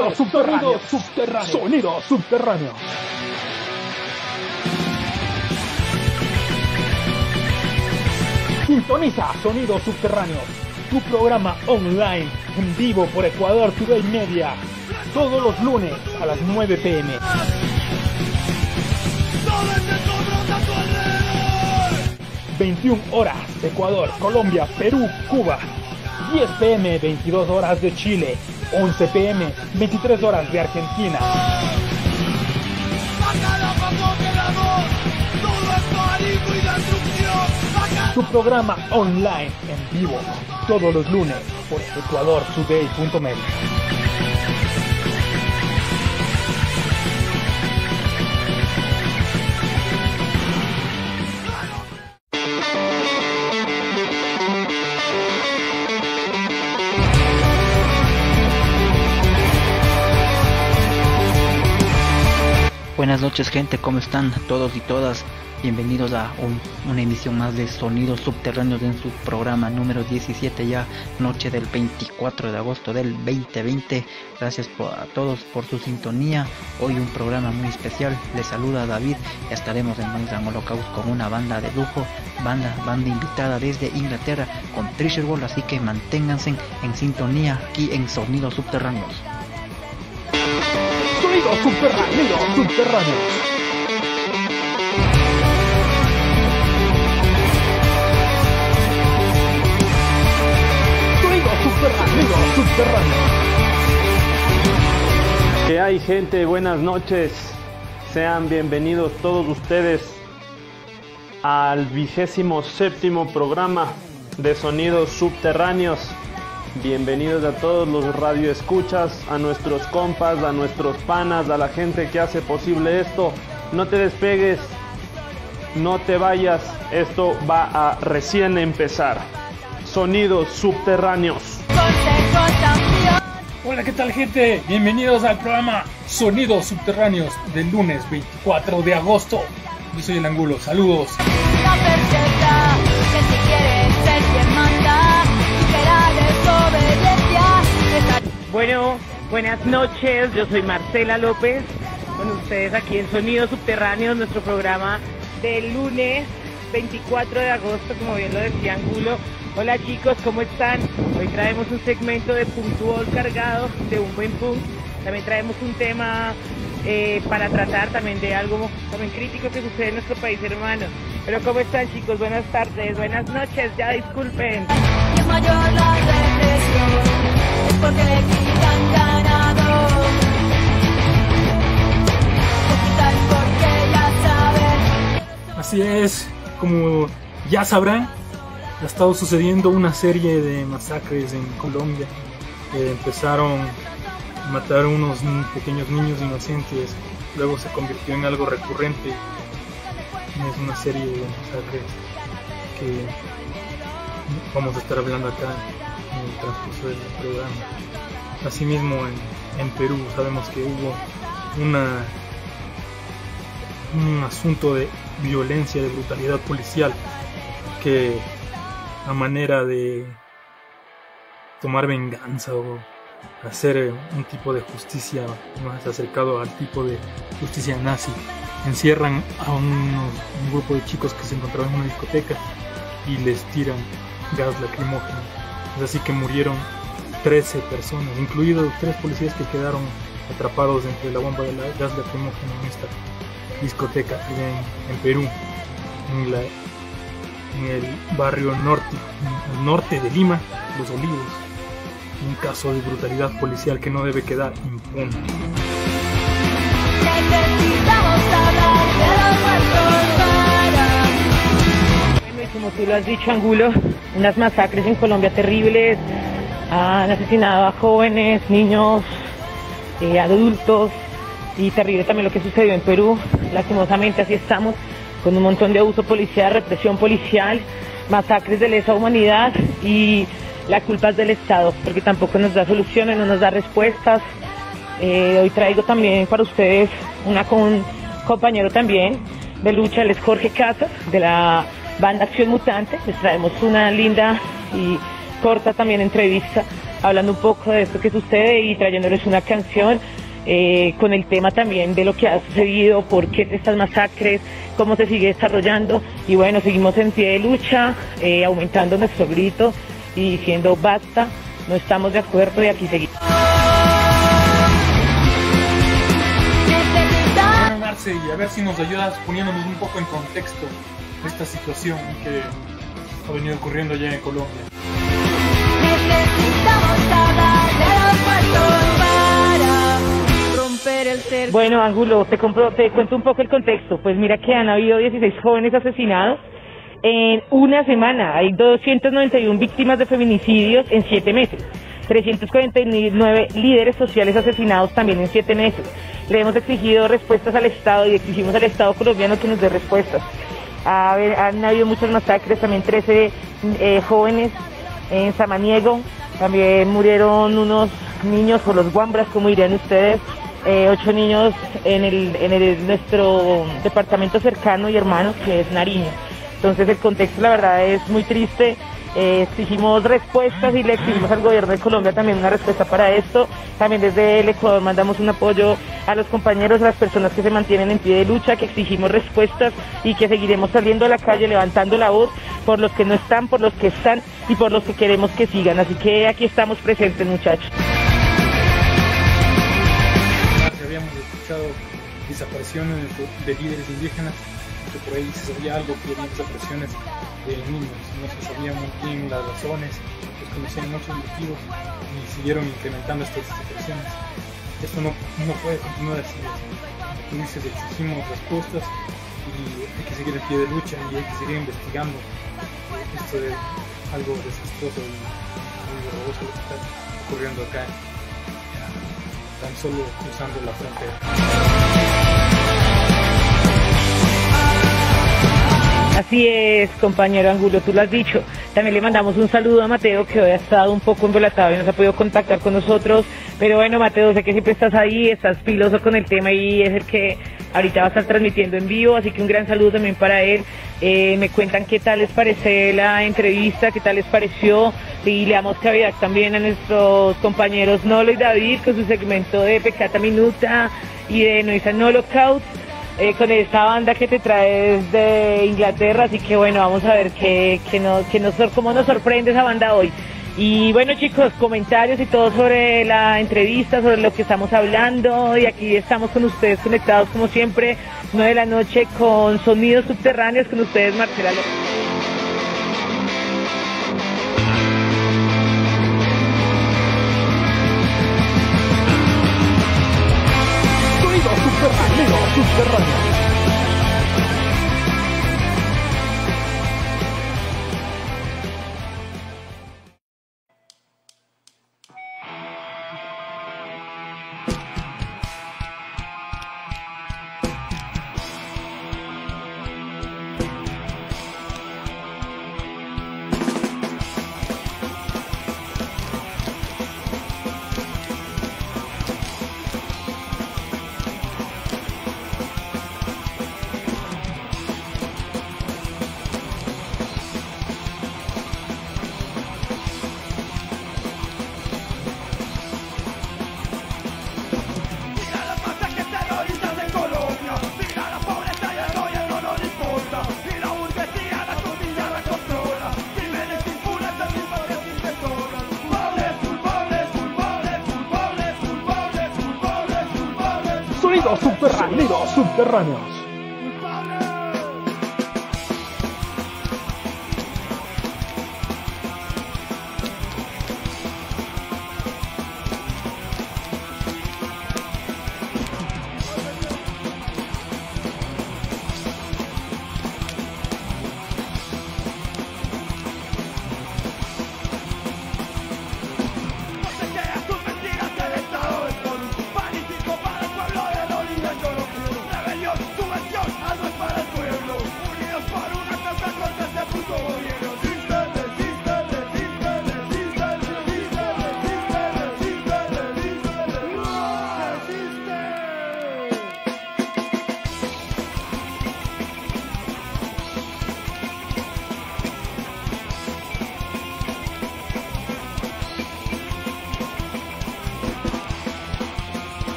Sonido subterráneo. subterráneo. Sonido subterráneo. Sintoniza Sonidos Subterráneos, tu programa online en vivo por Ecuador Today Media, todos los lunes a las 9 pm. 21 horas Ecuador, Colombia, Perú, Cuba. 10 pm, 22 horas de Chile. 11 pm, 23 horas de Argentina. Su programa online en vivo todos los lunes por ecuadortoday.media. Buenas noches gente, ¿cómo están todos y todas? Bienvenidos a una emisión más de Sonidos Subterráneos en su programa número 17 ya, noche del 24 de agosto del 2020. Gracias a todos por su sintonía. Hoy un programa muy especial. Les saluda David. Estaremos en Grand Holocaust con una banda de lujo, banda, banda invitada desde Inglaterra con Trisher Wall, así que manténganse en sintonía aquí en Sonidos Subterráneos. Sonido subterráneo, subterráneo. Sonido subterráneo. ¿Qué hay gente? Buenas noches. Sean bienvenidos todos ustedes al vigésimo séptimo programa de Sonidos Subterráneos. Bienvenidos a todos los radioescuchas, a nuestros compas, a nuestros panas, a la gente que hace posible esto. No te despegues, no te vayas, esto va a recién empezar. Sonidos subterráneos. Hola, ¿qué tal gente? Bienvenidos al programa Sonidos Subterráneos del lunes 24 de agosto. Yo soy el Angulo, saludos. Bueno, buenas noches, yo soy Marcela López, con ustedes aquí en Sonidos Subterráneos, nuestro programa del lunes 24 de agosto, como bien lo decía Angulo. Hola chicos, ¿cómo están? Hoy traemos un segmento de puntual cargado de un buen punto. También traemos un tema eh, para tratar también de algo también crítico que sucede en nuestro país hermano. Pero ¿cómo están chicos? Buenas tardes, buenas noches, ya disculpen. Así es, como ya sabrán, ha estado sucediendo una serie de masacres en Colombia. empezaron a matar a unos pequeños niños inocentes, luego se convirtió en algo recurrente. Es una serie de masacres que vamos a estar hablando acá en el transcurso del programa. Asimismo, en, Perú sabemos que hubo una un asunto de violencia, de brutalidad policial, que a manera de tomar venganza o hacer un tipo de justicia más acercado al tipo de justicia nazi, encierran a un, grupo de chicos que se encontraban en una discoteca y les tiran gas lacrimógeno. Es así que murieron 13 personas, incluidos tres policías que quedaron atrapados entre la bomba de la gas lacrimógeno en esta discoteca en, Perú, en, la, en el barrio norte, norte de Lima, Los Olivos. Un caso de brutalidad policial que no debe quedar impune. como tú lo has dicho, Angulo, unas masacres en Colombia terribles, han asesinado a jóvenes, niños, eh, adultos, y terrible también lo que sucedió en Perú. Lastimosamente así estamos, con un montón de abuso policial, represión policial, masacres de lesa humanidad y la culpa es del Estado, porque tampoco nos da soluciones, no nos da respuestas. Eh, hoy traigo también para ustedes una con un compañero también de lucha, él es Jorge Casas, de la banda Acción Mutante. Les traemos una linda y corta también entrevista hablando un poco de esto que sucede y trayéndoles una canción eh, con el tema también de lo que ha sucedido, por qué estas masacres, cómo se sigue desarrollando y bueno, seguimos en pie de lucha, eh, aumentando nuestro grito y diciendo basta, no estamos de acuerdo y aquí seguimos. Bueno, Marce, y a ver si nos ayudas poniéndonos un poco en contexto esta situación que ha venido ocurriendo allá en Colombia. Bueno, Ángulo, te, compro, te cuento un poco el contexto. Pues mira que han habido 16 jóvenes asesinados en una semana. Hay 291 víctimas de feminicidios en 7 meses. 349 líderes sociales asesinados también en 7 meses. Le hemos exigido respuestas al Estado y exigimos al Estado colombiano que nos dé respuestas. Ha, han habido muchas masacres, también 13 eh, jóvenes en Samaniego, también murieron unos niños o los guambras, como dirían ustedes, eh, ocho niños en, el, en el, nuestro departamento cercano y hermano, que es Nariño. Entonces el contexto, la verdad, es muy triste. Eh, exigimos respuestas y le exigimos al gobierno de Colombia también una respuesta para esto. También desde el Ecuador mandamos un apoyo a los compañeros, a las personas que se mantienen en pie de lucha, que exigimos respuestas y que seguiremos saliendo a la calle levantando la voz por los que no están, por los que están y por los que queremos que sigan. Así que aquí estamos presentes, muchachos. Habíamos escuchado desapariciones de líderes indígenas, que por ahí se sabía algo que había desapariciones de niños, no se sabía muy bien las razones, desconocían muchos motivos y siguieron incrementando estas desapariciones. Esto no, no puede continuar así. Como dices, exigimos respuestas y hay que seguir en pie de lucha y hay que seguir investigando. Esto es algo desastroso y muy horroroso lo que está ocurriendo acá, tan solo cruzando la frontera. Así es, compañero Angulo, tú lo has dicho. También le mandamos un saludo a Mateo, que hoy ha estado un poco embolatado y no se ha podido contactar con nosotros. Pero bueno, Mateo, sé que siempre estás ahí, estás filoso con el tema y es el que ahorita va a estar transmitiendo en vivo, así que un gran saludo también para él. Eh, me cuentan qué tal les parece la entrevista, qué tal les pareció. Y le damos cavidad también a nuestros compañeros Nolo y David con su segmento de Pecata Minuta y de Noisa No Lockout eh, con esta banda que te trae desde Inglaterra, así que bueno, vamos a ver qué, qué nos, nos, cómo nos sorprende esa banda hoy. Y bueno chicos, comentarios y todo sobre la entrevista, sobre lo que estamos hablando y aquí estamos con ustedes conectados como siempre, 9 de la noche con sonidos subterráneos con ustedes Marcela López. Subterráneos,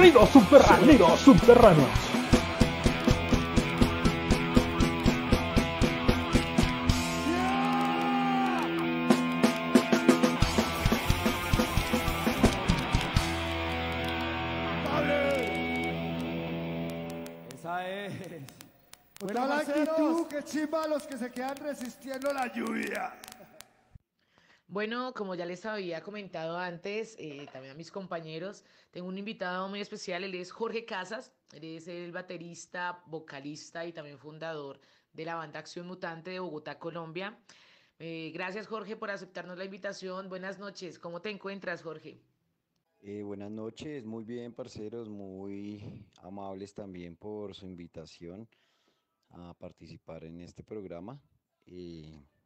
Sonidos subterráneos. Subterráneos. Esa es. Buena la actitud, que chimba los que se quedan resistiendo la lluvia. Bueno, como ya les había comentado antes, eh, también a mis compañeros, tengo un invitado muy especial, él es Jorge Casas, él es el baterista, vocalista y también fundador de la banda Acción Mutante de Bogotá, Colombia. Eh, gracias Jorge por aceptarnos la invitación, buenas noches, ¿cómo te encuentras Jorge? Eh, buenas noches, muy bien, parceros, muy amables también por su invitación a participar en este programa.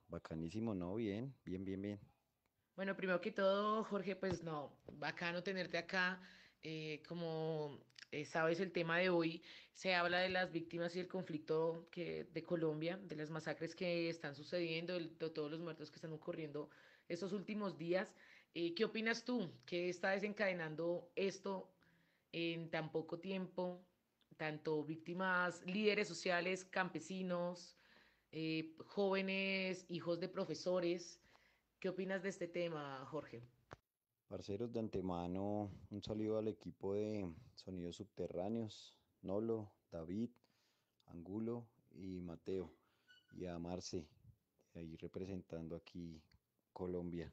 Bacanísimo, ¿no? Bien, bien, bien, bien. Bueno, primero que todo, Jorge, pues no, bacano tenerte acá. Eh, como eh, sabes, el tema de hoy se habla de las víctimas y el conflicto que, de Colombia, de las masacres que están sucediendo, de todos los muertos que están ocurriendo estos últimos días. Eh, ¿qué opinas tú? ¿Qué está desencadenando esto en tan poco tiempo? Tanto víctimas, líderes sociales, campesinos, eh, jóvenes, hijos de profesores. ¿Qué opinas de este tema, Jorge? Parceros, de antemano, un saludo al equipo de Sonidos Subterráneos, Nolo, David, Angulo y Mateo, y a Marce, ahí representando aquí Colombia.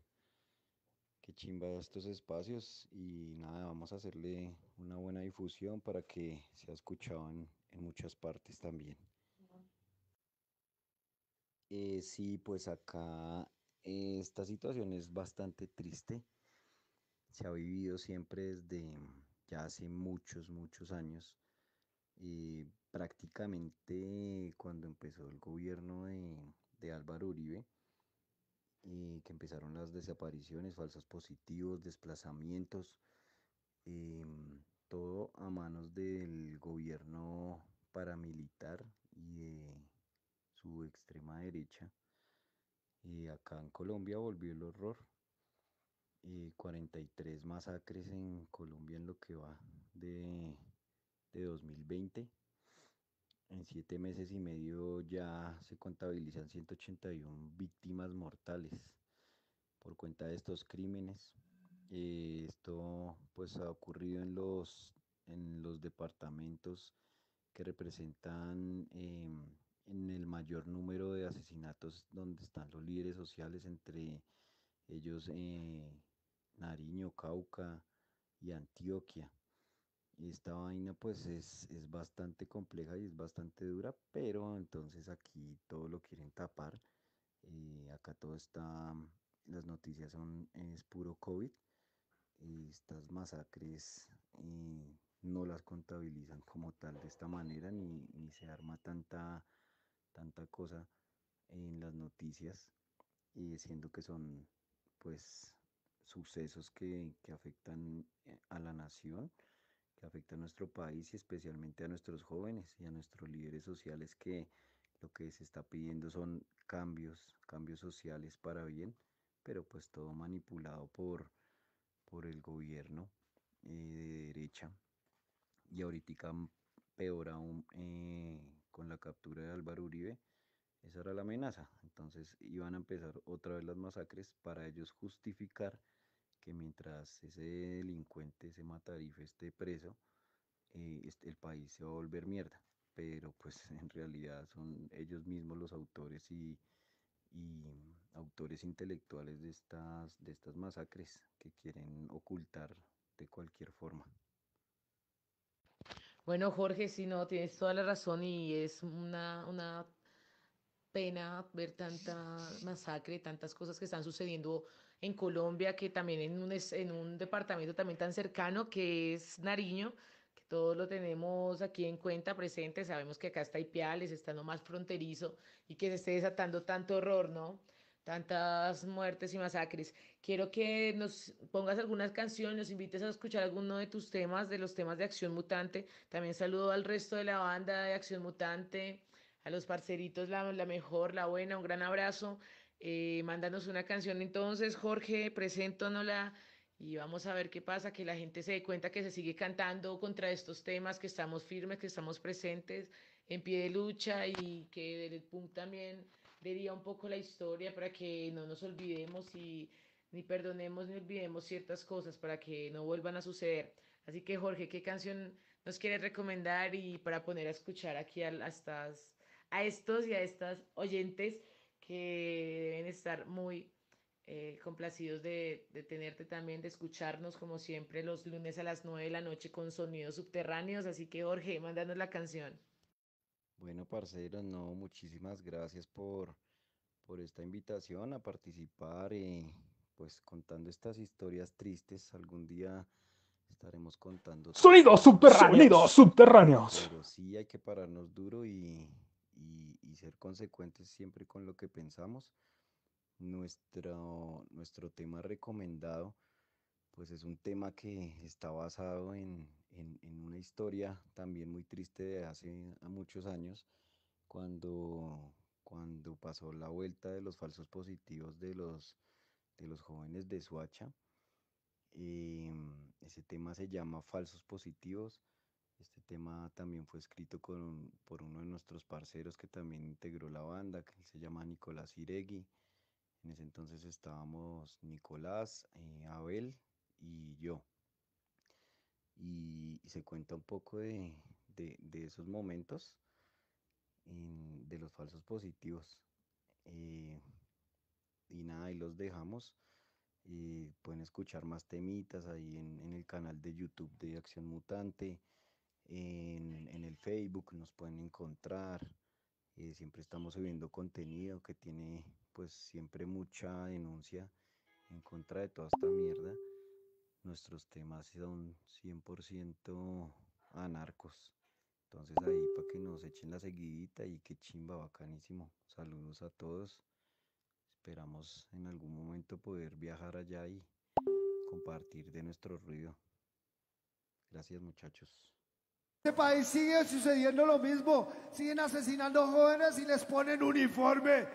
Qué chimba estos espacios y nada, vamos a hacerle una buena difusión para que sea escuchado en, en muchas partes también. Eh, sí, pues acá esta situación es bastante triste. Se ha vivido siempre desde ya hace muchos, muchos años. Eh, prácticamente cuando empezó el gobierno de, de Álvaro Uribe, eh, que empezaron las desapariciones, falsos positivos, desplazamientos, em, todo a manos del gobierno paramilitar y de su extrema derecha. Eh, acá en Colombia volvió el horror. eh, 43 masacres en Colombia en lo que va de, de 2020. En siete meses y medio ya se contabilizan 181 víctimas mortales por cuenta de estos crímenes. Eh, esto pues ha ocurrido en los, en los departamentos que representan em, en el mayor número de asesinatos donde están los líderes sociales, entre ellos eh, Nariño, Cauca y Antioquia. Y esta vaina pues es, es bastante compleja y es bastante dura, pero entonces aquí todo lo quieren tapar. eh, acá todo está, las noticias son, es puro COVID. estas masacres eh, no las contabilizan como tal de esta manera, ni, ni se arma tanta, tanta cosa en las noticias, y siendo que son pues sucesos que, que afectan eh, a la nación, que afectan a nuestro país y especialmente a nuestros jóvenes y a nuestros líderes sociales que lo que se está pidiendo son cambios, cambios sociales para bien, pero pues todo manipulado por, por el gobierno eh, de derecha. Y ahorita peor aún eh, con la captura de Álvaro Uribe, esa era la amenaza. Entonces iban a empezar otra vez las masacres para ellos justificar que mientras ese delincuente, ese matarife esté preso, eh, este- el país se va a volver mierda. Pero pues en realidad son ellos mismos los autores y, y autores intelectuales de estas, de estas masacres que quieren ocultar de cualquier forma. Bueno, Jorge, sí, no, tienes toda la razón y es una, una pena ver tanta masacre, tantas cosas que están sucediendo en Colombia, que también en un, en un departamento también tan cercano que es Nariño, que todos lo tenemos aquí en cuenta presente, sabemos que acá está Ipiales, está lo más fronterizo y que se esté desatando tanto horror, ¿no? Tantas muertes y masacres. Quiero que nos pongas algunas canciones, nos invites a escuchar alguno de tus temas, de los temas de Acción Mutante. También saludo al resto de la banda de Acción Mutante, a los parceritos, la, la mejor, la buena, un gran abrazo. Eh, mándanos una canción entonces, Jorge, preséntanosla y vamos a ver qué pasa, que la gente se dé cuenta que se sigue cantando contra estos temas, que estamos firmes, que estamos presentes en pie de lucha y que el punk también vería un poco la historia para que no nos olvidemos y ni perdonemos ni olvidemos ciertas cosas para que no vuelvan a suceder. Así que Jorge, ¿qué canción nos quieres recomendar y para poner a escuchar aquí a, a, estas, a estos y a estas oyentes que deben estar muy eh, complacidos de, de, tenerte también, de escucharnos como siempre los lunes a las 9 de la noche con sonidos subterráneos. Así que Jorge, mándanos la canción. Bueno, parceros, no, muchísimas gracias por, por esta invitación a participar y pues contando estas historias tristes. Algún día estaremos contando. Sonidos subterráneos, subterráneos. Pero sí hay que pararnos duro y, y, y ser consecuentes siempre con lo que pensamos nuestro, nuestro tema recomendado, pues es un tema que está basado en, en, una historia también muy triste de hace muchos años, cuando, cuando pasó la vuelta de los falsos positivos de los, de los jóvenes de Suacha. Eh, ese tema se llama Falsos Positivos. Este tema también fue escrito con, por uno de nuestros parceros que también integró la banda, que se llama Nicolás Iregui. En ese entonces estábamos Nicolás, eh, Abel y yo. Y, se cuenta un poco de, de, esos momentos en, de los falsos positivos. Eh, y nada, ahí los dejamos. Y pueden escuchar más temitas ahí en, en, el canal de YouTube de Acción Mutante. En, en el Facebook nos pueden encontrar. Eh, siempre estamos subiendo contenido que tiene pues siempre mucha denuncia en contra de toda esta mierda. Nuestros temas son 100% anarcos. Entonces ahí para que nos echen la seguidita y que chimba, bacanísimo. Saludos a todos. Esperamos en algún momento poder viajar allá y compartir de nuestro ruido. Gracias muchachos. Este país sigue sucediendo lo mismo. Siguen asesinando jóvenes y les ponen uniforme.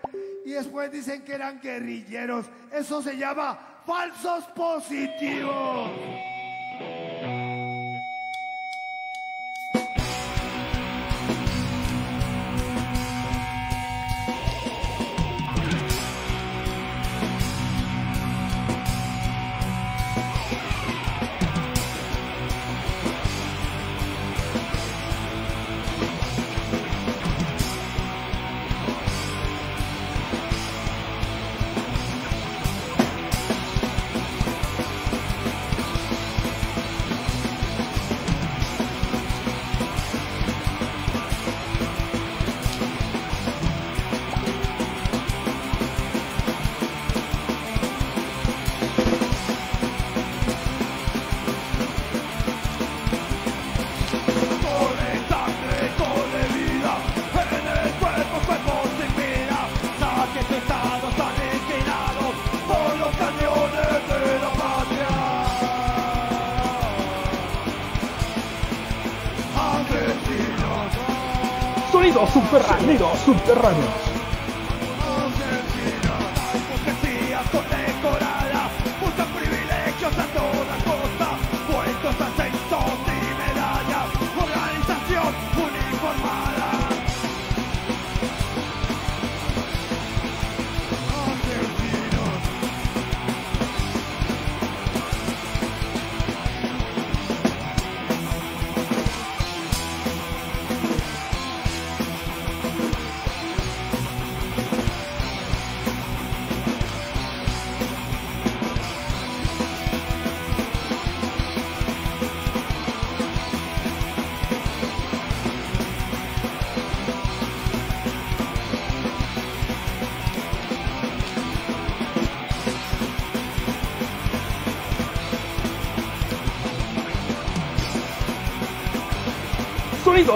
Y después dicen que eran guerrilleros. Eso se llama falsos positivos. Subterráneos,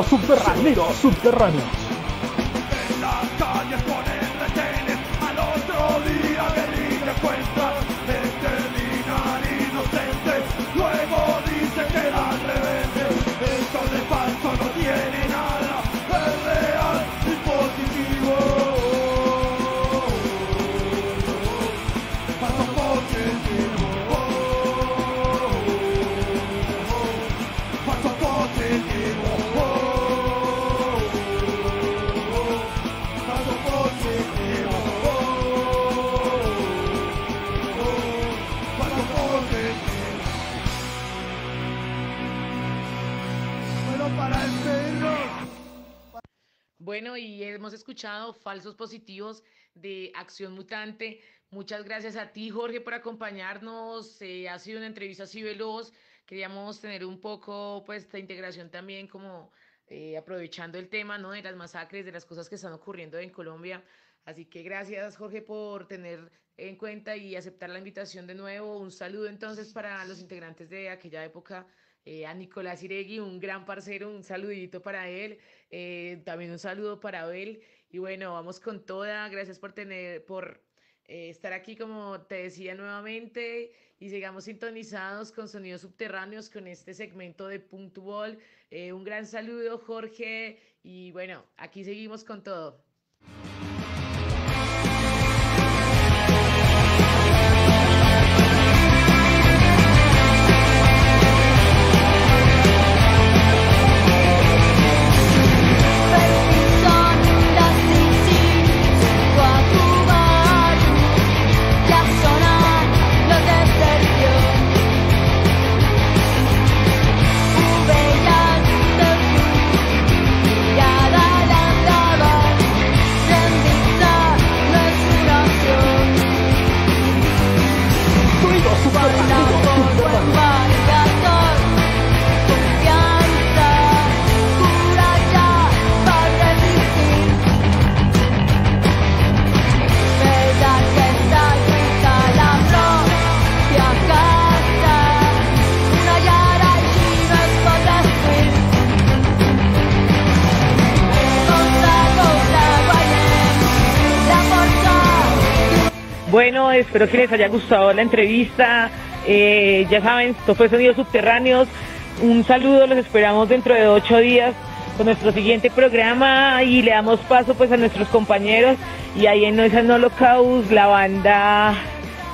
subterráneos. Sonidos escuchado, Falsos Positivos de Acción Mutante. Muchas gracias a ti, Jorge, por acompañarnos. Eh, ha sido una entrevista así veloz. Queríamos tener un poco, pues, integración también como eh, aprovechando el tema, ¿no? De las masacres, de las cosas que están ocurriendo en Colombia. Así que gracias, Jorge, por tener en cuenta y aceptar la invitación de nuevo. Un saludo entonces para los integrantes de aquella época. Eh, a Nicolás Iregui, un gran parcero, un saludito para él, eh, también un saludo para Abel. Y bueno, vamos con toda. Gracias por tener, por eh, estar aquí, como te decía nuevamente, y sigamos sintonizados con sonidos subterráneos con este segmento de Puntual. un gran saludo, Jorge, y bueno, aquí seguimos con todo. Espero que les haya gustado la entrevista. Eh, ya saben, esto fue Sonidos Subterráneos. Un saludo, los esperamos dentro de ocho días con nuestro siguiente programa y le damos paso pues a nuestros compañeros y ahí en Noise No Holocaust la banda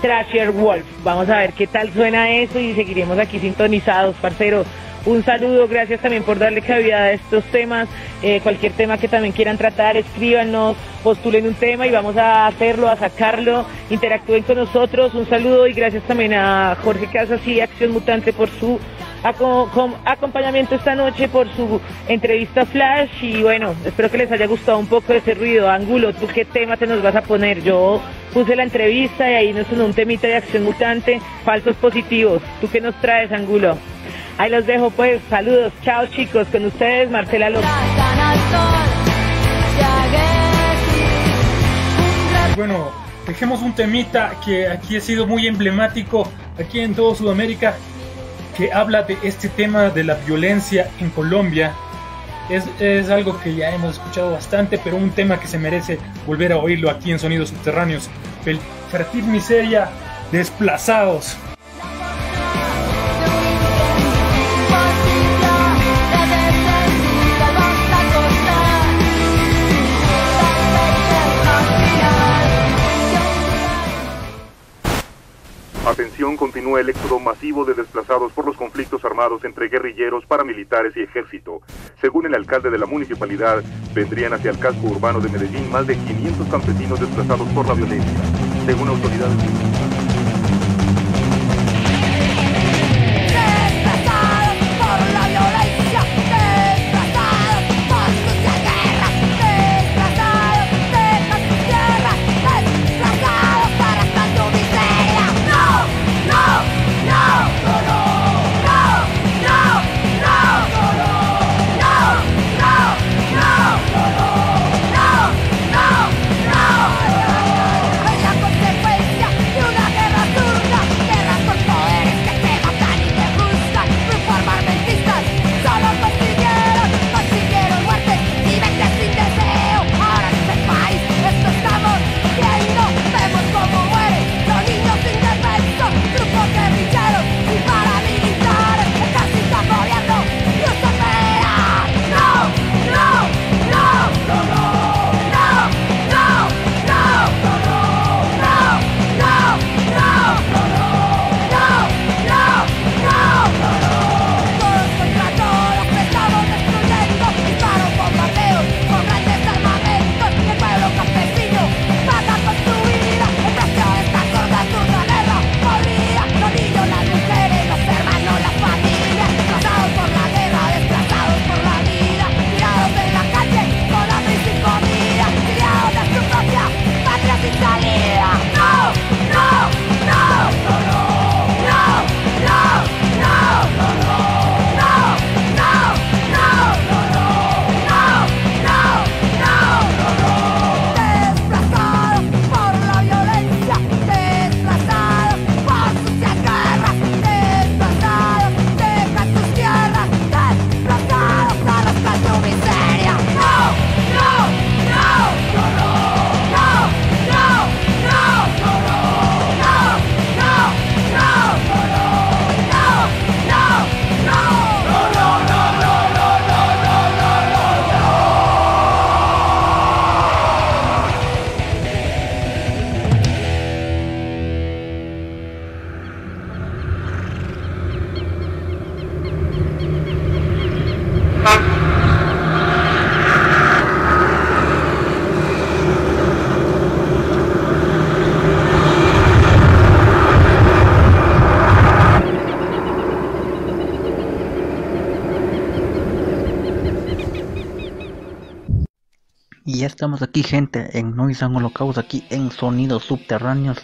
Trasher Wolf. Vamos a ver qué tal suena eso y seguiremos aquí sintonizados, parceros. Un saludo, gracias también por darle cabida a estos temas. Eh, cualquier tema que también quieran tratar, escríbanos, postulen un tema y vamos a hacerlo, a sacarlo, interactúen con nosotros. Un saludo y gracias también a Jorge Casas y Acción Mutante por su acompañamiento esta noche, por su entrevista flash y bueno, espero que les haya gustado un poco ese ruido. Angulo, ¿tú qué tema te nos vas a poner? Yo puse la entrevista y ahí nos sonó un temita de Acción Mutante, falsos positivos. ¿Tú qué nos traes, Angulo? Ahí los dejo pues, saludos, chao chicos, con ustedes Marcela López. Bueno, dejemos un temita que aquí ha sido muy emblemático, aquí en todo Sudamérica, que habla de este tema de la violencia en Colombia. Es, es, algo que ya hemos escuchado bastante, pero un tema que se merece volver a oírlo aquí en Sonidos Subterráneos. El Fertil Miseria, Desplazados. Continúa el éxodo masivo de desplazados por los conflictos armados entre guerrilleros, paramilitares y ejército. Según el alcalde de la municipalidad, vendrían hacia el casco urbano de Medellín más de 500 campesinos desplazados por la violencia. Según autoridades... estamos aquí, gente, en Noise and Holocaust, aquí en Sonidos Subterráneos,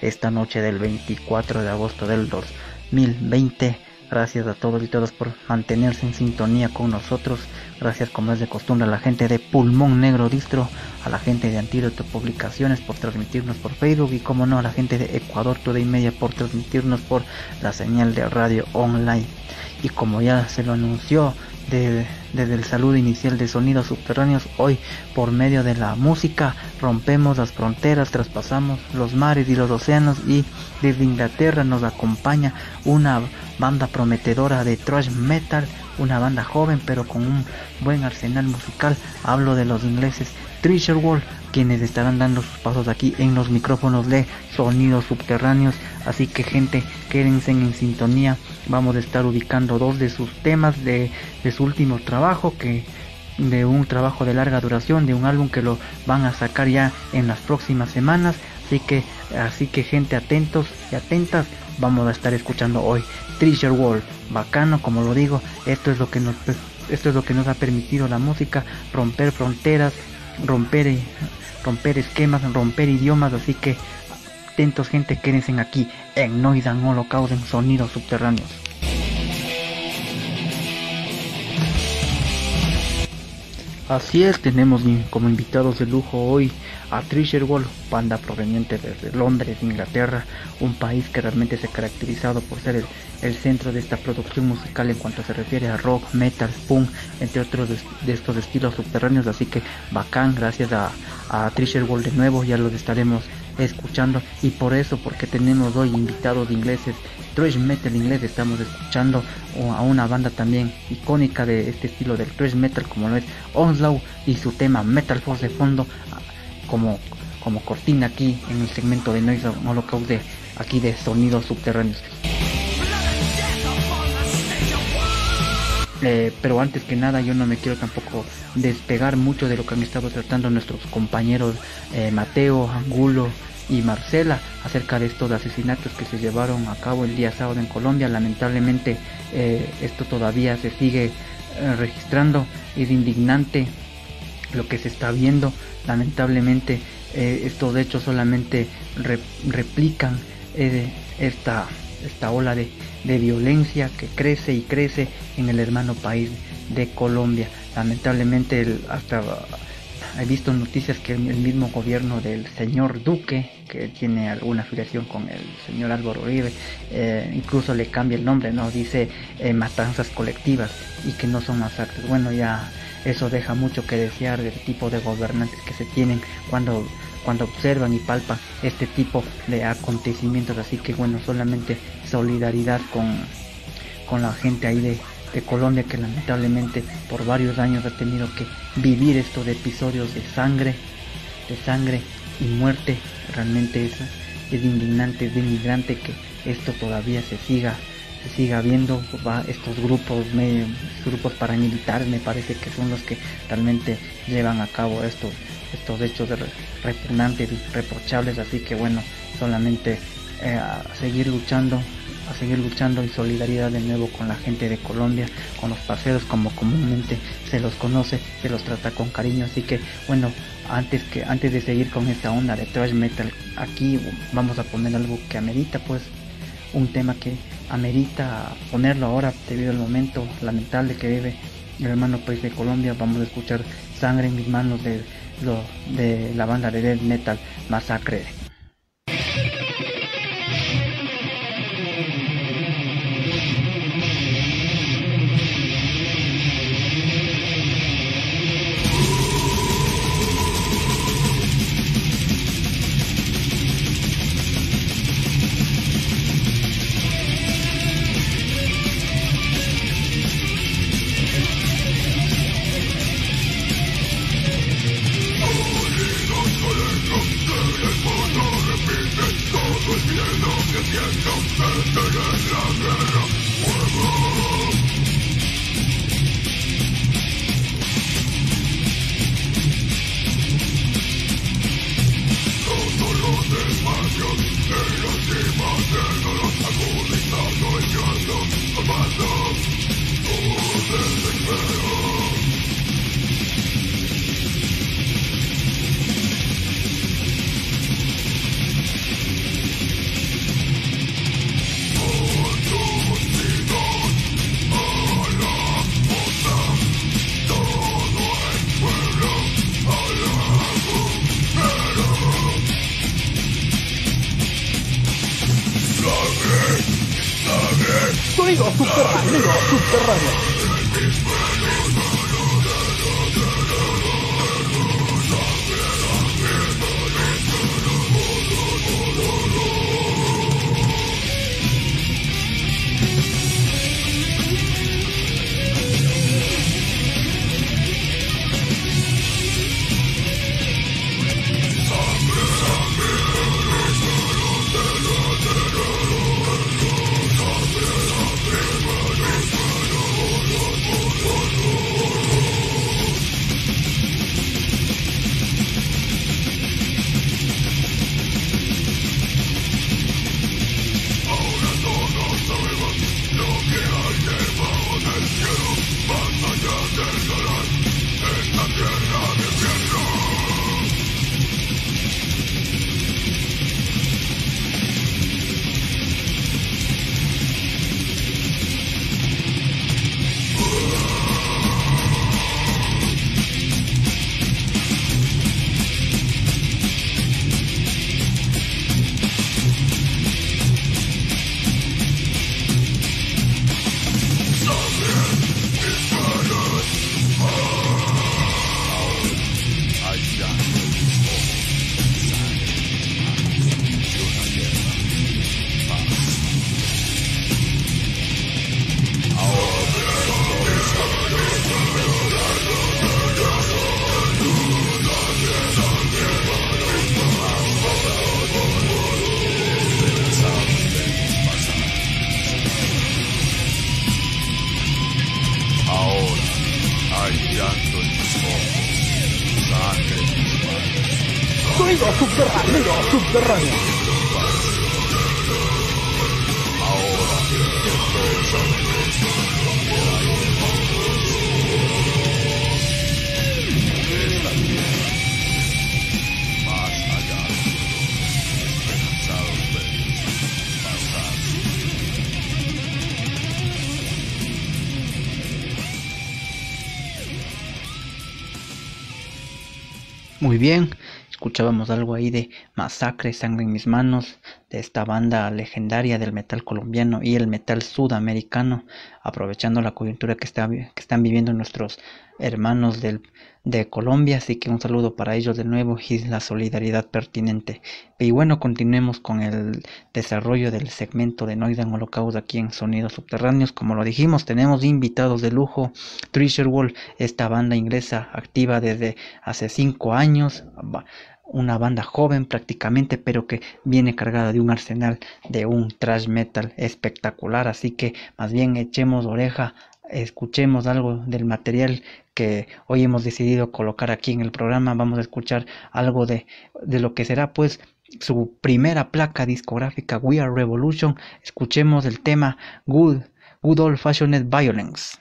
esta noche del 24 de agosto del 2020. Gracias a todos y todas por mantenerse en sintonía con nosotros. Gracias, como es de costumbre, a la gente de Pulmón Negro Distro, a la gente de Antídoto Publicaciones por transmitirnos por Facebook y, como no, a la gente de Ecuador Today Media por transmitirnos por la señal de radio online. Y como ya se lo anunció desde el saludo inicial de Sonidos Subterráneos, hoy por medio de la música rompemos las fronteras, traspasamos los mares y los océanos y desde Inglaterra nos acompaña una banda prometedora de thrash metal, una banda joven pero con un buen arsenal musical. Hablo de los ingleses Treasure Wall, quienes estarán dando sus pasos aquí en los micrófonos de sonidos subterráneos. Así que gente, quédense en sintonía. Vamos a estar ubicando dos de sus temas de, de su último trabajo que de un trabajo de larga duración, de un álbum que lo van a sacar ya en las próximas semanas. Así que, así que gente atentos y atentas, vamos a estar escuchando hoy Treasure Wall, bacano como lo digo, esto es lo que nos esto es lo que nos ha permitido la música, romper fronteras, romper romper esquemas, romper idiomas, así que atentos gente, quédense aquí en Noidan Holocaust en sonidos subterráneos. Así es, tenemos como invitados de lujo hoy a Treasure Wall, banda proveniente desde Londres, Inglaterra, un país que realmente se ha caracterizado por ser el, centro de esta producción musical en cuanto se refiere a rock, metal, punk, entre otros de, estos estilos subterráneos, así que bacán, gracias a, a Wall de nuevo, ya los estaremos escuchando y por eso porque tenemos hoy invitados ingleses thrash metal inglés estamos escuchando a una banda también icónica de este estilo del thrash metal como lo es Onslow y su tema Metal Force de fondo como, como cortina aquí en el segmento de Noise Holocaust de aquí de sonidos subterráneos. Eh, pero antes que nada yo no me quiero tampoco despegar mucho de lo que han estado tratando nuestros compañeros eh, Mateo, Angulo y Marcela acerca de estos asesinatos que se llevaron a cabo el día sábado en Colombia. Lamentablemente eh, esto todavía se sigue registrando, es indignante lo que se está viendo lamentablemente eh, estos hechos solamente replican eh, esta, esta ola de, violencia que crece y crece en el hermano país de Colombia. Lamentablemente hasta he visto noticias que el mismo gobierno del señor Duque, que tiene alguna afiliación con el señor Álvaro Uribe, eh, incluso le cambia el nombre, ¿no? Dice matanzas colectivas y que no son masacres. Bueno, ya eso deja mucho que desear del tipo de gobernantes que se tienen cuando, cuando observan y palpan este tipo de acontecimientos. Así que bueno, solamente solidaridad con, con la gente ahí de, Colombia que lamentablemente por varios años ha tenido que vivir estos episodios de sangre, de sangre y muerte. Realmente es, es indignante, es denigrante que esto todavía se siga siga habiendo estos grupos grupos paramilitares me parece que son los que realmente llevan a cabo estos estos hechos repugnantes y reprochables así que bueno solamente eh, a seguir luchando a seguir luchando en solidaridad de nuevo con la gente de Colombia, con los paseos como comúnmente se los conoce, se los trata con cariño, así que bueno, antes que antes de seguir con esta onda de thrash metal, aquí vamos a poner algo que amerita pues un tema que amerita ponerlo ahora debido al momento lamentable que vive el hermano país de Colombia. Vamos a escuchar Sangre en mis manos de, de la banda de death metal Masacre. Escuchábamos algo ahí de Masacre, Sangre en mis manos, de esta banda legendaria del metal colombiano y el metal sudamericano, aprovechando la coyuntura que están viviendo nuestros hermanos del, de Colombia, así que un saludo para ellos de nuevo y la solidaridad pertinente. Y bueno, continuemos con el desarrollo del segmento de Noidan Holocaust aquí en Sonidos Subterráneos. Como lo dijimos, tenemos invitados de lujo. Treasure Wall, esta banda inglesa activa desde hace cinco años una banda joven prácticamente, pero que viene cargada de un arsenal de un thrash metal espectacular. Así que más bien echemos oreja, escuchemos algo del material que hoy hemos decidido colocar aquí en el programa. Vamos a escuchar algo de, de lo que será pues su primera placa discográfica We Are Revolution. Escuchemos el tema Good, Good Old Fashioned Violence.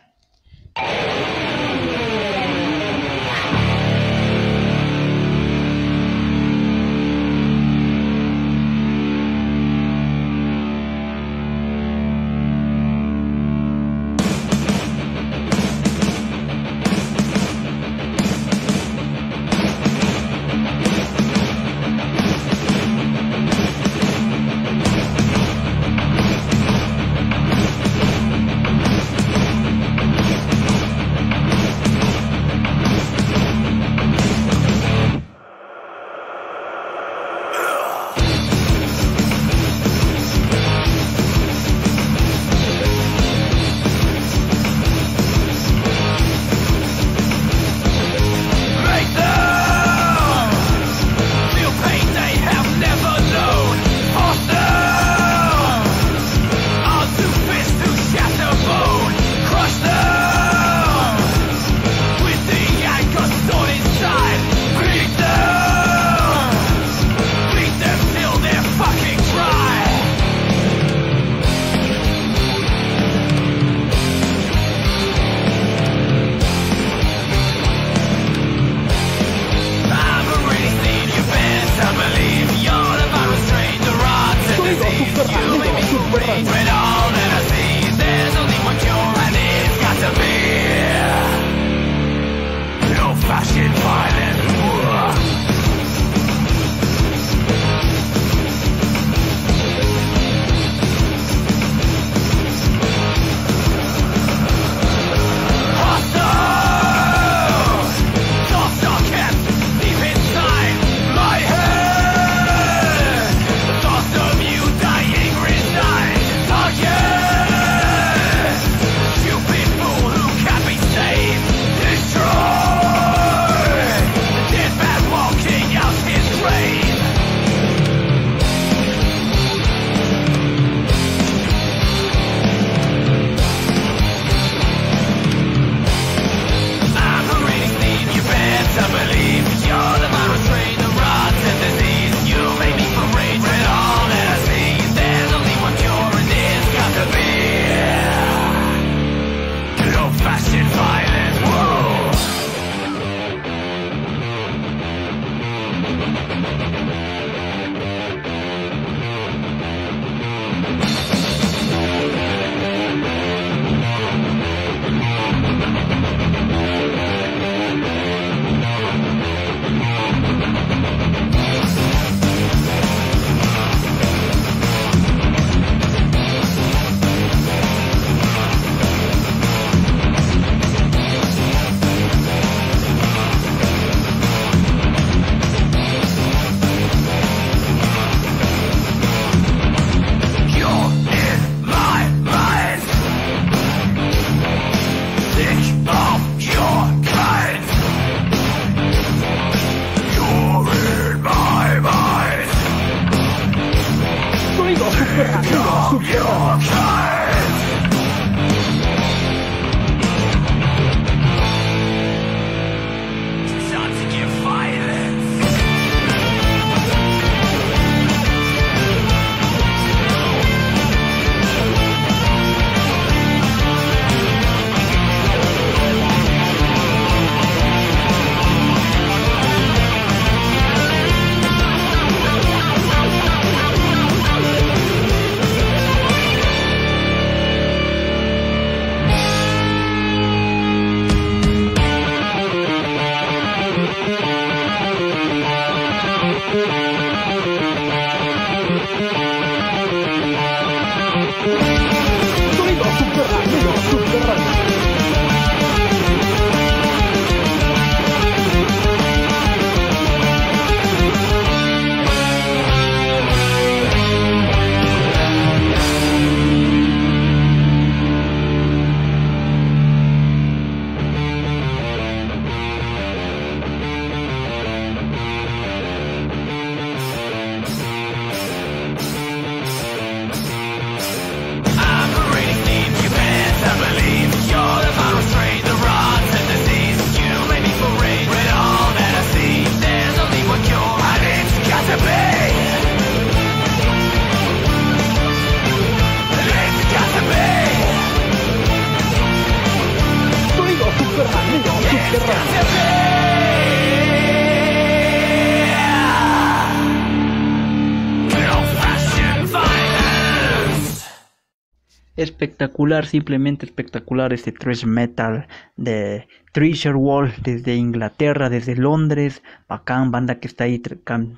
Espectacular, simplemente espectacular este thrash metal de Treasure Wall desde Inglaterra, desde Londres, bacán, banda que está ahí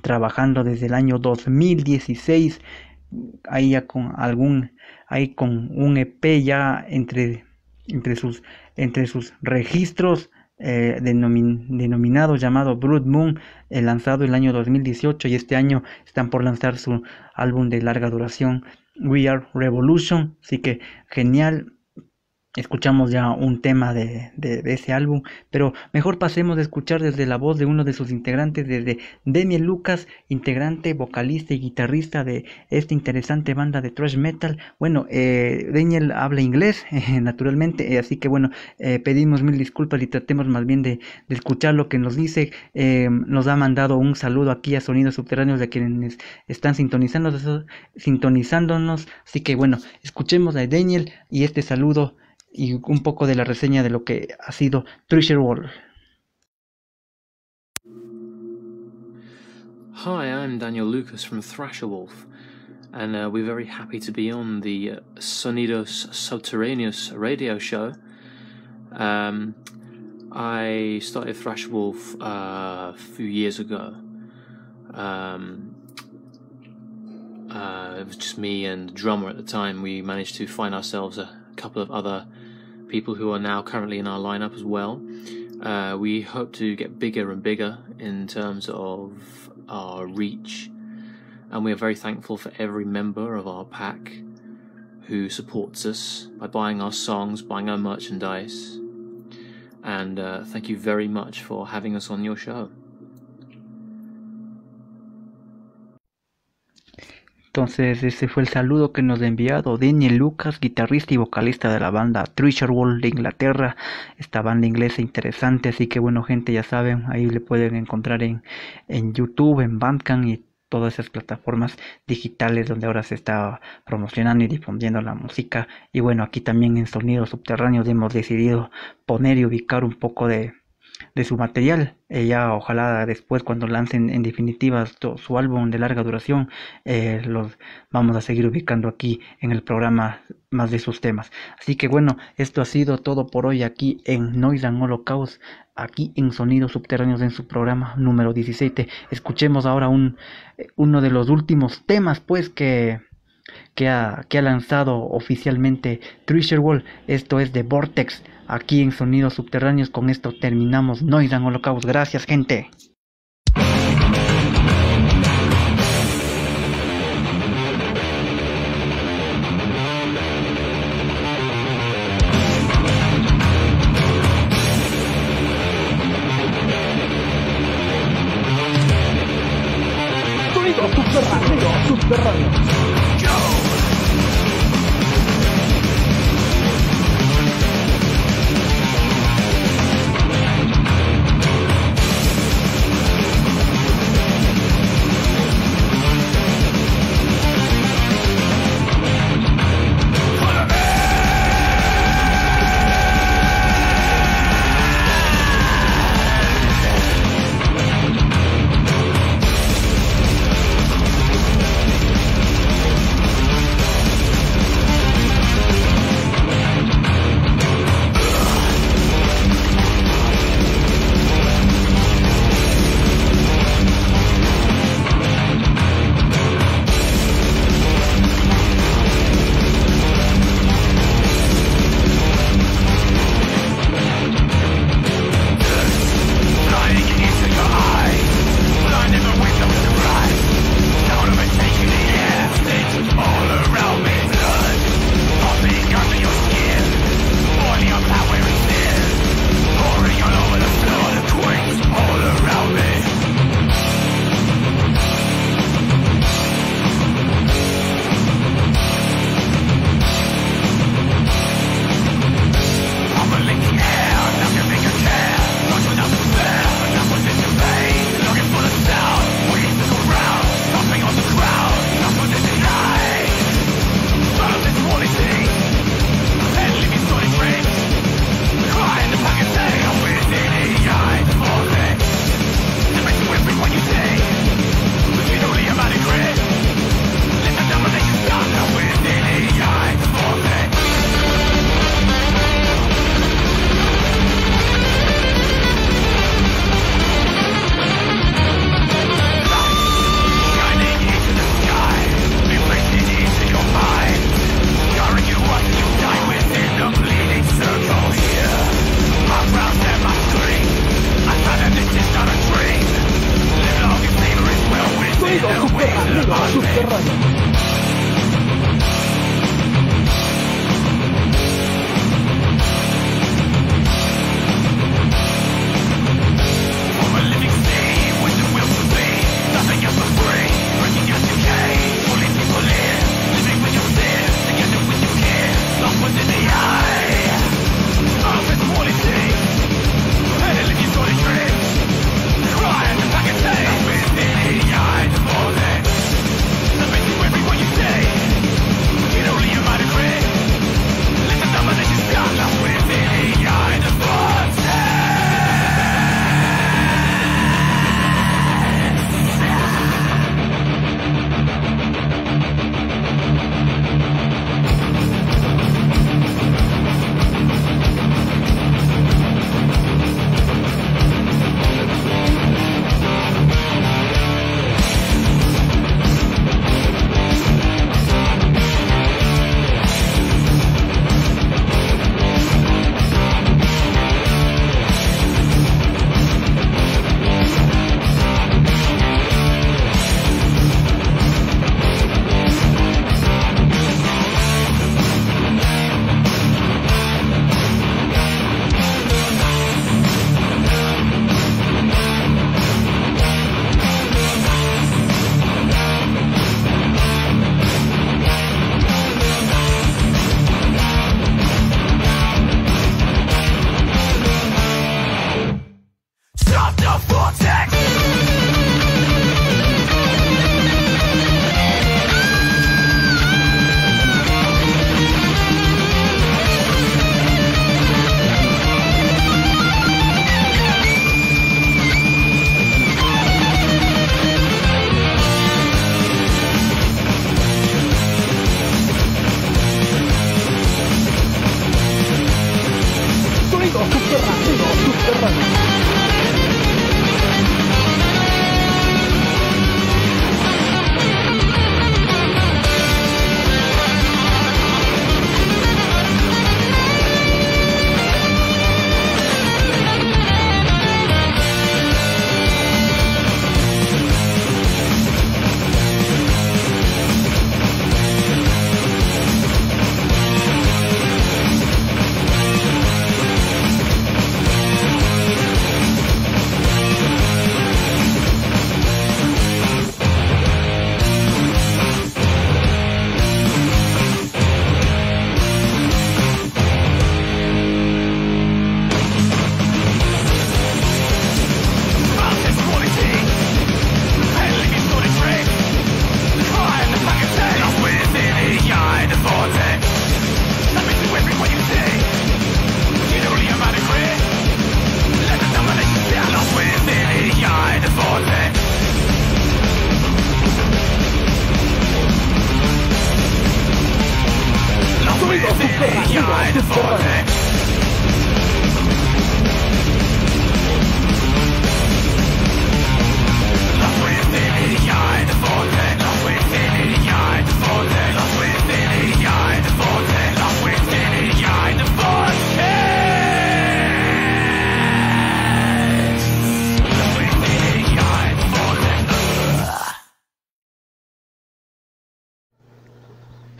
trabajando desde el año 2016, ahí ya con algún, ahí con un EP ya entre, entre sus, entre sus registros eh, denomin- denominado llamado Blood Moon, eh, lanzado el año 2018 y este año están por lanzar su álbum de larga duración We Are Revolution, así que genial. Escuchamos ya un tema de, de- ese álbum, pero mejor pasemos a escuchar desde la voz de uno de sus integrantes, desde Demiel Lucas, integrante, vocalista y guitarrista de esta interesante banda de thrash metal. Bueno, eh, Daniel habla inglés, eh, naturalmente, eh, así que bueno, eh, pedimos mil disculpas y tratemos más bien de, escuchar lo que nos dice. Eh, nos ha mandado un saludo aquí a Sonidos Subterráneos de quienes están sintonizándonos, sintonizándonos. Así que bueno, escuchemos a Daniel y este saludo y un poco de la reseña de lo que ha sido Treasure World. Hi, I'm Daniel Lucas from Thrasher Wolf, and uh, we're very happy to be on the uh, Sonidos Subterraneous radio show. Um, I started Thrasher Wolf uh, a few years ago. Um, uh, it was just me and the drummer at the time. We managed to find ourselves a couple of other people who are now currently in our lineup as well. Uh, we hope to get bigger and bigger in terms of our reach, and we are very thankful for every member of our pack who supports us by buying our songs, buying our merchandise, and uh, thank you very much for having us on your show. Entonces ese fue el saludo que nos ha enviado Daniel Lucas, guitarrista y vocalista de la banda Treasure World de Inglaterra, esta banda inglesa interesante, así que bueno gente ya saben, ahí le pueden encontrar en, en YouTube, en Bandcamp y todas esas plataformas digitales donde ahora se está promocionando y difundiendo la música. Y bueno aquí también en Sonidos Subterráneos hemos decidido poner y ubicar un poco de, de su material. Ya ojalá después cuando lancen en definitiva su álbum de larga duración, eh, los vamos a seguir ubicando aquí en el programa más de sus temas. Así que bueno, esto ha sido todo por hoy aquí en Noise and Holocaust, aquí en Sonidos Subterráneos en su programa número 17. Escuchemos ahora un, eh, uno de los últimos temas pues que que ha, que ha lanzado oficialmente Treasure Wall. Esto es de Vortex, aquí en Sonidos Subterráneos. Con esto terminamos Noise and Holocaust. Gracias, gente.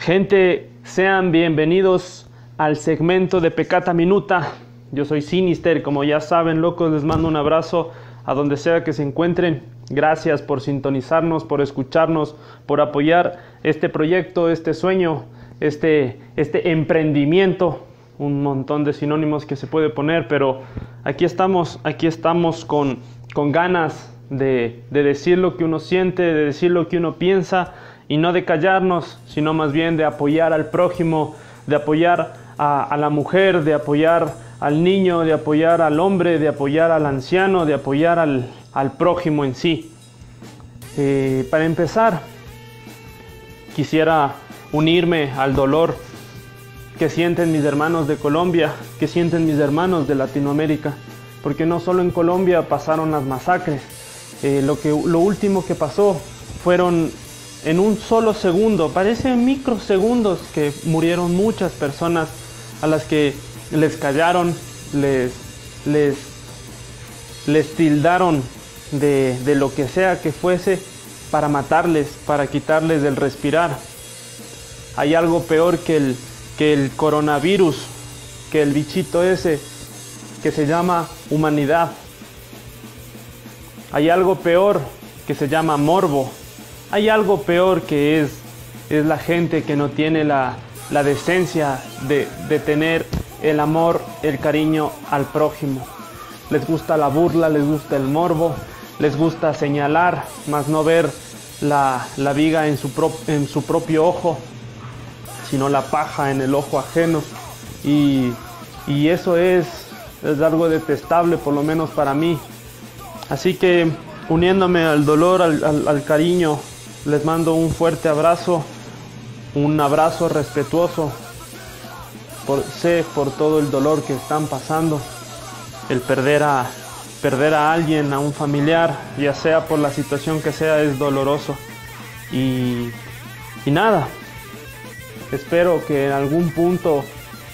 Gente, sean bienvenidos al segmento de Pecata Minuta. Yo soy Sinister, como ya saben, locos, les mando un abrazo a donde sea que se encuentren. Gracias por sintonizarnos, por escucharnos, por apoyar este proyecto, este sueño, este, este emprendimiento. Un montón de sinónimos que se puede poner, pero aquí estamos, aquí estamos con, con ganas de, de decir lo que uno siente, de decir lo que uno piensa y no de callarnos, sino más bien de apoyar al prójimo, de apoyar a, la mujer, de apoyar al niño, de apoyar al hombre, de apoyar al anciano, de apoyar al, prójimo en sí. Eh, para empezar, quisiera unirme al dolor que sienten mis hermanos de Colombia, que sienten mis hermanos de Latinoamérica, porque no solo en Colombia pasaron las masacres, eh, lo, que, lo último que pasó fueron en un solo segundo, parece microsegundos que murieron muchas personas a las que les callaron, les, les, les tildaron de, de lo que sea que fuese para matarles, para quitarles el respirar. Hay algo peor que el, que el coronavirus, que el bichito ese que se llama humanidad. Hay algo peor que se llama morbo. Hay algo peor que es, es la gente que no tiene la, la decencia de, de tener el amor, el cariño al prójimo. Les gusta la burla, les gusta el morbo, les gusta señalar, más no ver la, la viga en su, pro, en su propio ojo, sino la paja en el ojo ajeno. Y, y eso es, es algo detestable, por lo menos para mí. Así que uniéndome al dolor, al, al, al cariño, les mando un fuerte abrazo, un abrazo respetuoso. Por, sé por todo el dolor que están pasando, el perder a, perder a alguien, a un familiar, ya sea por la situación que sea, es doloroso. Y, y nada, espero que en algún punto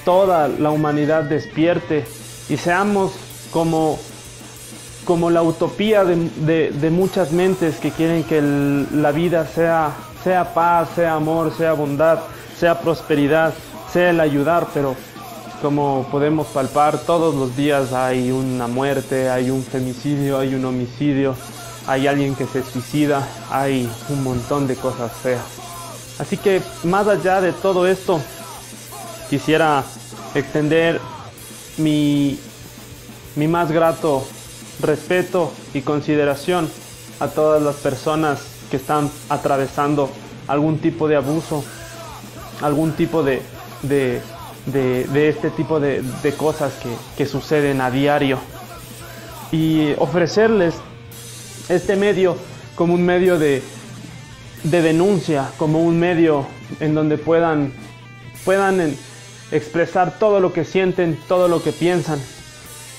toda la humanidad despierte y seamos como, como la utopía de, de, muchas mentes que quieren que la vida sea, sea paz, sea amor, sea bondad, sea prosperidad, sea el ayudar, pero como podemos palpar, todos los días hay una muerte, hay un femicidio, hay un homicidio, hay alguien que se suicida, hay un montón de cosas feas. Así que más allá de todo esto, quisiera extender mi, mi más grato respeto y consideración a todas las personas que están atravesando algún tipo de abuso, algún tipo de, de, de, este tipo de, de cosas que, que, suceden a diario y ofrecerles este medio como un medio de, de denuncia, como un medio en donde puedan, puedan expresar todo lo que sienten, todo lo que piensan.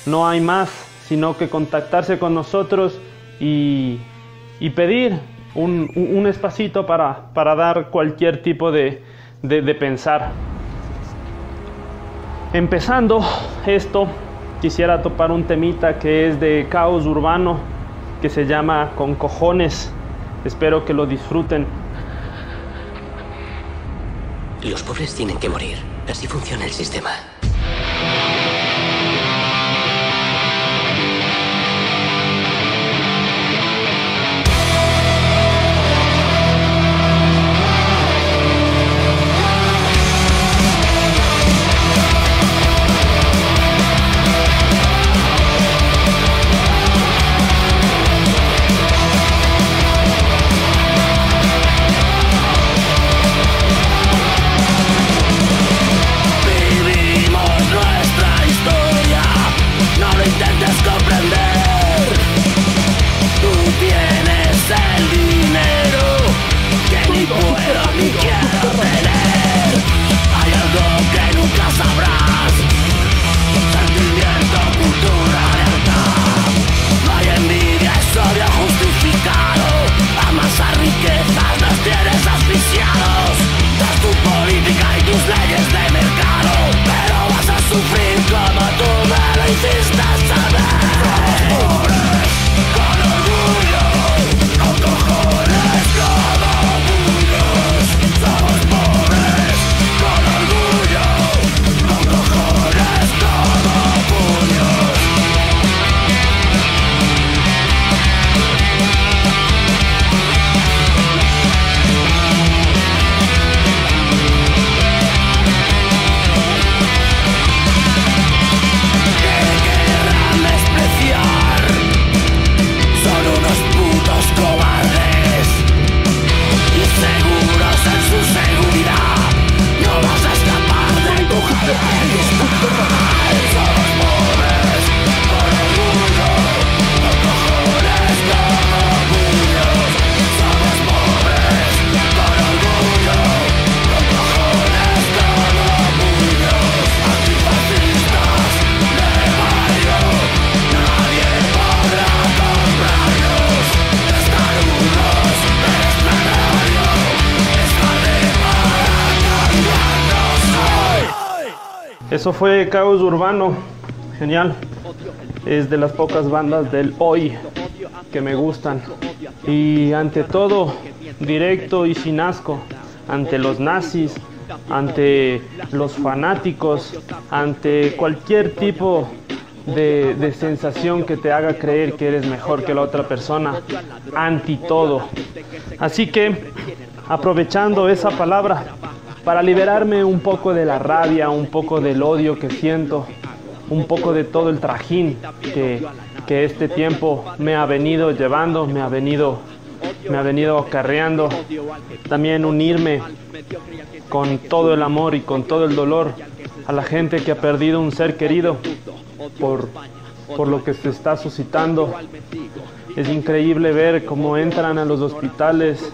No hay más sino que contactarse con nosotros y, y pedir un, un, espacito para, para, dar cualquier tipo de, de, de pensar. Empezando esto, quisiera topar un temita que es de caos urbano, que se llama Con cojones. Espero que lo disfruten. Los pobres tienen que morir. Así funciona el sistema. Eso fue Caos Urbano, genial. Es de las pocas bandas del hoy que me gustan. Y ante todo, directo y sin asco, ante los nazis, ante los fanáticos, ante cualquier tipo de, de, sensación que te haga creer que eres mejor que la otra persona, anti todo. Así que, aprovechando esa palabra, para liberarme un poco de la rabia, un poco del odio que siento, un poco de todo el trajín que, este tiempo me ha venido llevando, me ha venido, me ha venido acarreando. También unirme con todo el amor y con todo el dolor a la gente que ha perdido un ser querido por, por lo que se está suscitando. Es increíble ver cómo entran a los hospitales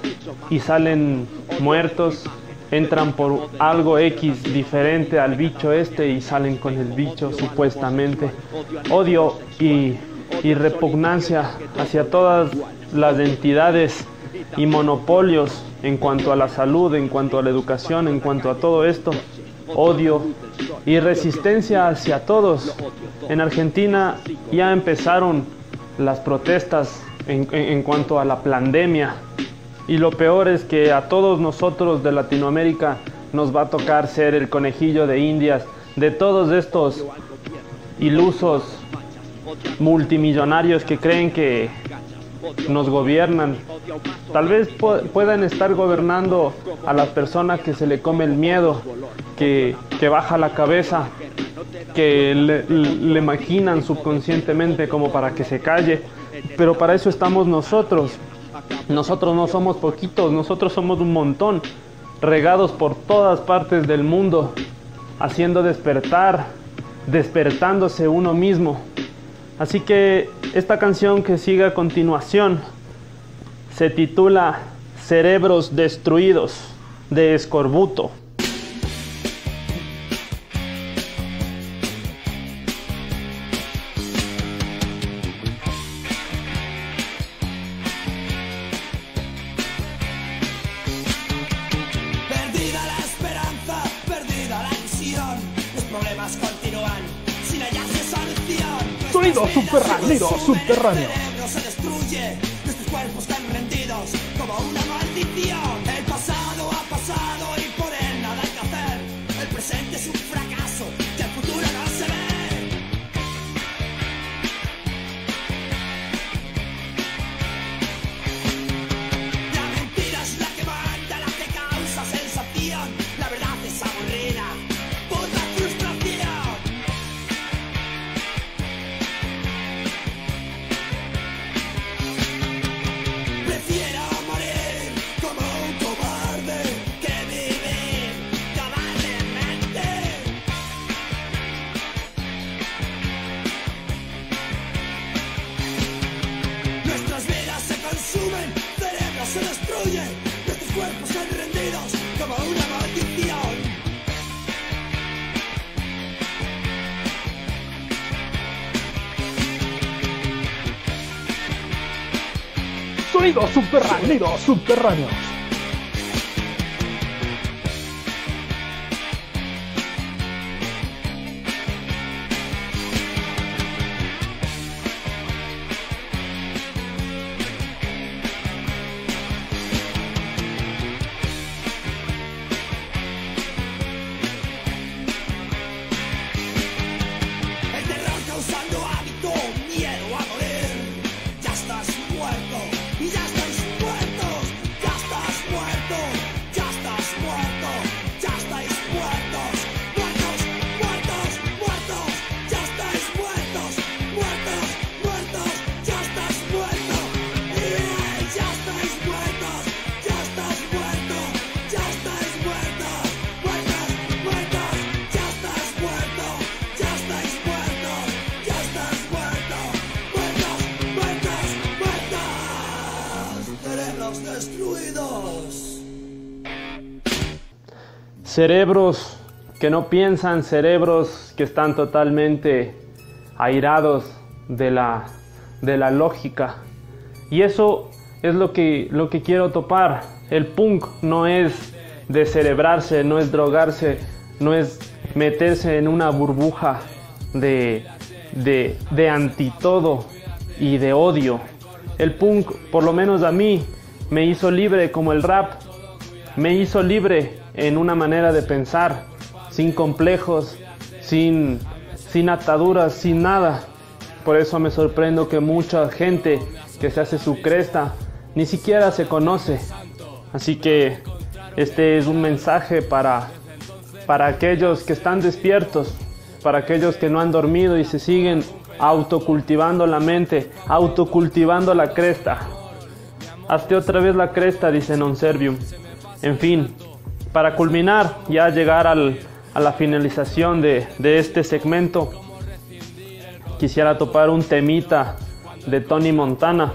y salen muertos, entran por algo X diferente al bicho este y salen con el bicho supuestamente. Odio y, repugnancia hacia todas las entidades y monopolios en cuanto a la salud, en cuanto a la educación, en cuanto a todo esto. Odio y resistencia hacia todos. En Argentina ya empezaron las protestas en, cuanto a la pandemia y lo peor es que a todos nosotros de Latinoamérica nos va a tocar ser el conejillo de indias de todos estos ilusos multimillonarios que creen que nos gobiernan. Tal vez puedan estar gobernando a las personas que se le come el miedo, que, baja la cabeza, que le, le maquinan subconscientemente como para que se calle. Pero para eso estamos nosotros. Nosotros no somos poquitos, nosotros somos un montón, regados por todas partes del mundo, haciendo despertar, despertándose uno mismo. Así que esta canción que sigue a continuación se titula Cerebros Destruidos de Escorbuto. Subterráneo. El subterráneo, Cerebros que no piensan, cerebros que están totalmente airados de la, de la lógica. Y eso es lo que, lo que quiero topar. El punk no es descerebrarse, no es drogarse, no es meterse en una burbuja de, de, de antitodo y de odio. El punk, por lo menos a mí, me hizo libre como el rap. Me hizo libre en una manera de pensar, sin complejos, sin, sin ataduras, sin nada. Por eso me sorprendo que mucha gente que se hace su cresta ni siquiera se conoce. Así que este es un mensaje para, para aquellos que están despiertos, para aquellos que no han dormido y se siguen autocultivando la mente, autocultivando la cresta. Hazte otra vez la cresta, dice Non Servium. En fin, para culminar, ya llegar al, a la finalización de, de este segmento, quisiera topar un temita de Tony Montana,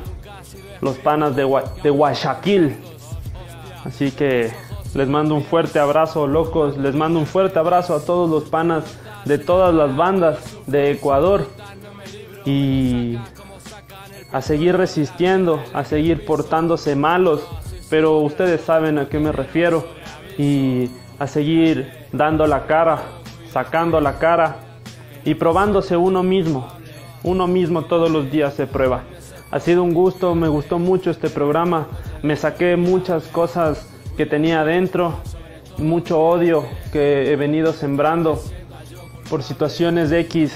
los panas de, de Guayaquil. Así que les mando un fuerte abrazo, locos. Les mando un fuerte abrazo a todos los panas de todas las bandas de Ecuador. Y a seguir resistiendo, a seguir portándose malos. Pero ustedes saben a qué me refiero. Y a seguir dando la cara, sacando la cara y probándose uno mismo. Uno mismo todos los días se prueba. Ha sido un gusto, me gustó mucho este programa. Me saqué muchas cosas que tenía adentro, mucho odio que he venido sembrando por situaciones X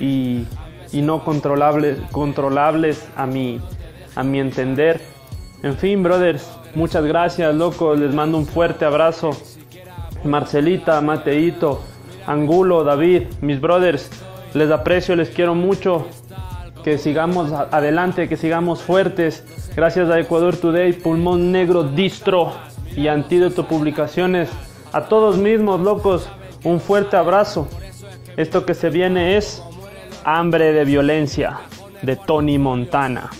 y, y no controlables, controlables a mi, a mi entender. En fin, brothers, muchas gracias, loco. Les mando un fuerte abrazo. Marcelita, Mateito, Angulo, David, mis brothers, les aprecio, les quiero mucho. Que sigamos adelante, que sigamos fuertes. Gracias a Ecuador Today, Pulmón Negro Distro y Antídoto Publicaciones. A todos mismos, locos, un fuerte abrazo. Esto que se viene es Hambre de Violencia de Tony Montana.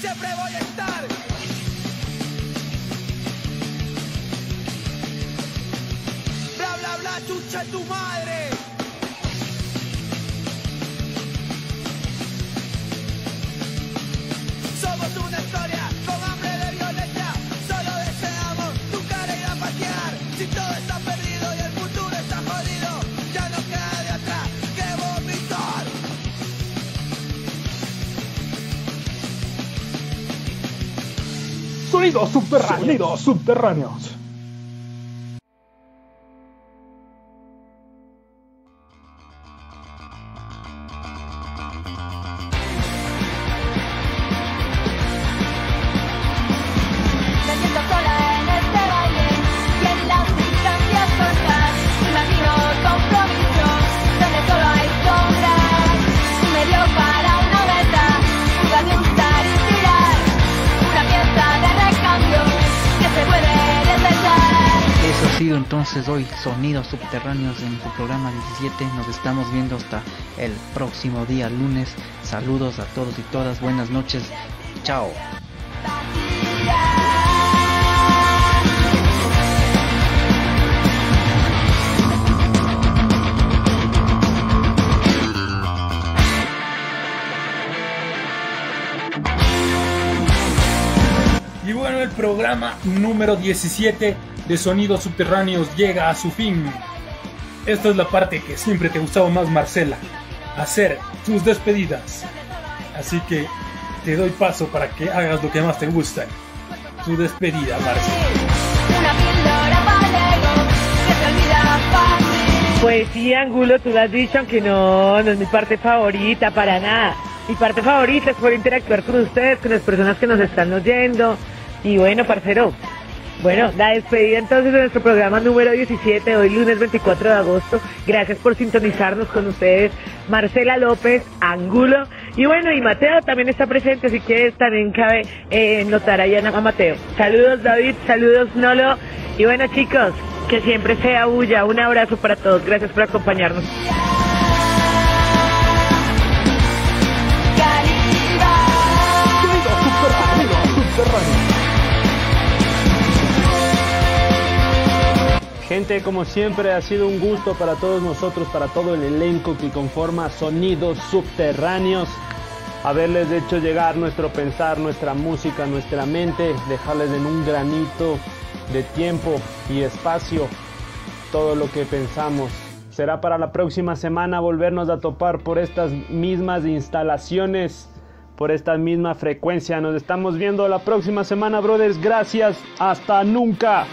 Siempre voy a estar. Bla bla bla, chucha tu madre. Subterráneos, subterráneos. Subterráneos en su programa 17. Nos estamos viendo hasta el próximo día lunes. Saludos a todos y todas. Buenas noches. Chao. Y bueno, el programa número 17 de Sonidos Subterráneos llega a su fin. Esta es la parte que siempre te gustaba más, Marcela. hacer tus despedidas. Así que te doy paso para que hagas lo que más te gusta. Tu despedida, Marce. Una píldora para el ego que se olvida fácil. Pues sí, Angulo, tú lo has dicho, aunque no, no es mi parte favorita, para nada. Mi parte favorita es poder interactuar con ustedes, con las personas que nos están oyendo. Y bueno, parcero, bueno, la despedida entonces de nuestro programa número 17, hoy lunes 24 de agosto. Gracias por sintonizarnos con ustedes, Marcela López, Angulo. Y bueno, y Mateo también está presente, así que también cabe eh, notar ahí a Mateo. Saludos David, saludos Nolo. Y bueno chicos, que siempre sea bulla. Un abrazo para todos, gracias por acompañarnos. Gente, como siempre, ha sido un gusto para todos nosotros, para todo el elenco que conforma Sonidos Subterráneos, haberles hecho llegar nuestro pensar, nuestra música, nuestra mente, dejarles en un granito de tiempo y espacio todo lo que pensamos. Será para la próxima semana volvernos a topar por estas mismas instalaciones, por esta misma frecuencia. Nos estamos viendo la próxima semana, brothers. Gracias. Hasta nunca.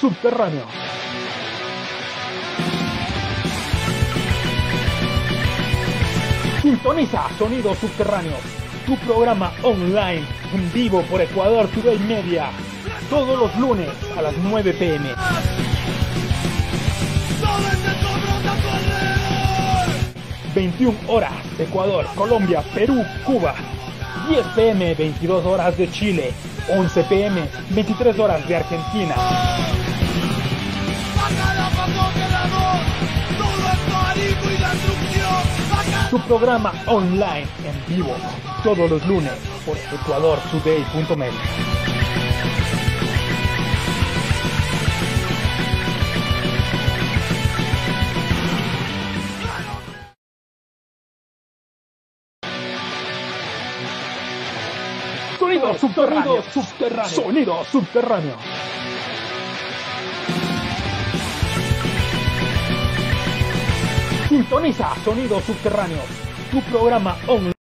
Subterráneo. Sintoniza Sonidos Subterráneos, tu programa online en vivo por Ecuador Today Media, todos los lunes a las 9 pm. 21 horas Ecuador, Colombia, Perú, Cuba. 10 pm, 22 horas de Chile. 11 pm, 23 horas de Argentina. Tu programa online en vivo todos los lunes por ecuadortoday.media. Sonido subterráneo, subterráneo. Sonido subterráneo. Sintoniza Sonidos Subterráneos, tu programa online.